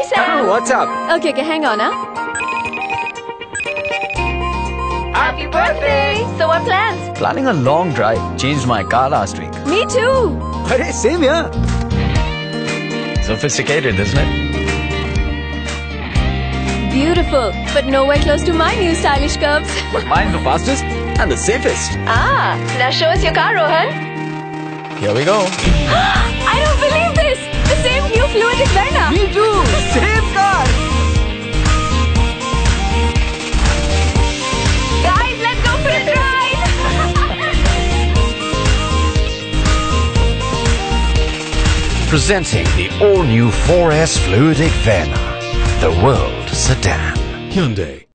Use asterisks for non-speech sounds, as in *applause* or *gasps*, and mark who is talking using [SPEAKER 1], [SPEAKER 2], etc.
[SPEAKER 1] what's up?
[SPEAKER 2] Okay, okay, hang on, huh?
[SPEAKER 3] Happy birthday!
[SPEAKER 2] So what plans?
[SPEAKER 4] Planning a long drive. Changed my car last week.
[SPEAKER 2] Me too.
[SPEAKER 1] Hey, same here.
[SPEAKER 4] Sophisticated, isn't it?
[SPEAKER 2] Beautiful, but nowhere close to my new stylish curves.
[SPEAKER 4] But mine's the fastest and the safest.
[SPEAKER 2] ah, now show us your car, Rohan.
[SPEAKER 4] Here we go. *gasps*
[SPEAKER 5] Presenting the all-new 4S Fluidic Verna, the world sedan.
[SPEAKER 6] Hyundai.